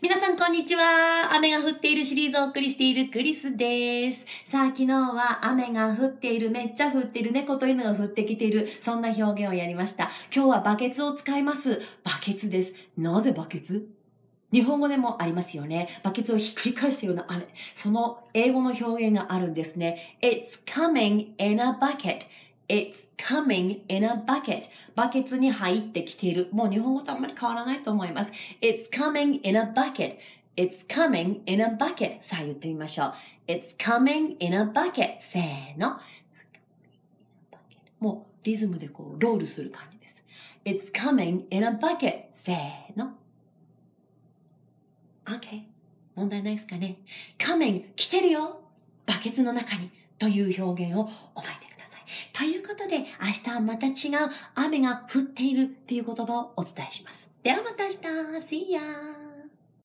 皆さんこんにちは。雨が降っているシリーズをお送りしているクリスです。さあ昨日は雨が降っている、めっちゃ降っている、猫と犬が降ってきている、そんな表現をやりました。今日はバケツを使います。バケツです。なぜバケツ？日本語でもありますよね。バケツをひっくり返したような雨。その英語の表現があるんですね。It's coming in a bucket. It's coming in a bucket. バケツに入ってきている。もう日本語とあんまり変わらないと思います。It's coming in a bucket.It's coming in a bucket. さあ言ってみましょう。It's coming in a bucket. せーの。もうリズムでこうロールする感じです。It's coming in a bucket. せーの。OK。問題ないですかね。coming 来てるよ。バケツの中に。という表現を覚えて。ということで、明日はまた違う雨が降っているっていう言葉をお伝えします。ではまた明日 !See ya!